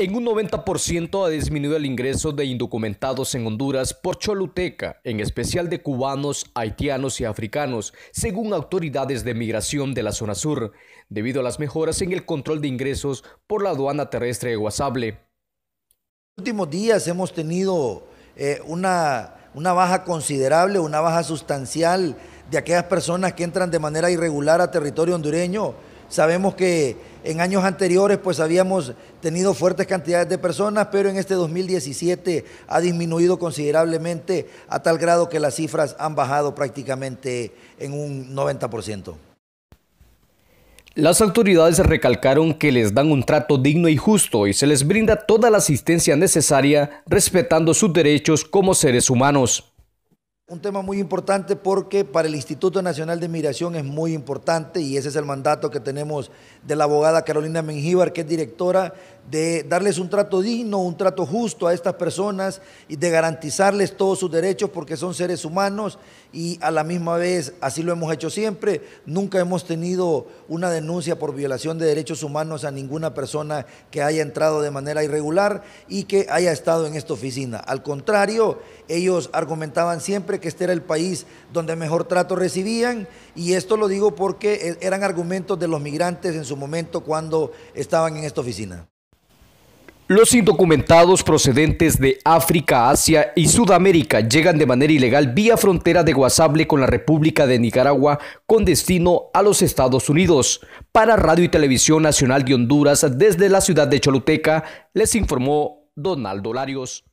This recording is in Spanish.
En un 90% ha disminuido el ingreso de indocumentados en Honduras por Choluteca, en especial de cubanos, haitianos y africanos, según autoridades de migración de la zona sur, debido a las mejoras en el control de ingresos por la aduana terrestre de Guasable. En los últimos días hemos tenido eh, una, una baja considerable, una baja sustancial de aquellas personas que entran de manera irregular a territorio hondureño Sabemos que en años anteriores pues habíamos tenido fuertes cantidades de personas, pero en este 2017 ha disminuido considerablemente a tal grado que las cifras han bajado prácticamente en un 90%. Las autoridades recalcaron que les dan un trato digno y justo y se les brinda toda la asistencia necesaria respetando sus derechos como seres humanos. Un tema muy importante porque para el Instituto Nacional de Migración es muy importante y ese es el mandato que tenemos de la abogada Carolina Mengíbar, que es directora, de darles un trato digno, un trato justo a estas personas y de garantizarles todos sus derechos porque son seres humanos y a la misma vez, así lo hemos hecho siempre, nunca hemos tenido una denuncia por violación de derechos humanos a ninguna persona que haya entrado de manera irregular y que haya estado en esta oficina. Al contrario, ellos argumentaban siempre que este era el país donde mejor trato recibían y esto lo digo porque e, eran argumentos de los migrantes en su momento cuando estaban en esta oficina. Los indocumentados procedentes de África, Asia y Sudamérica llegan de manera ilegal vía frontera de Guasable con la República de Nicaragua con destino a los Estados Unidos. Para Radio y Televisión Nacional de Honduras, desde la ciudad de Choluteca, les informó Donaldo Larios.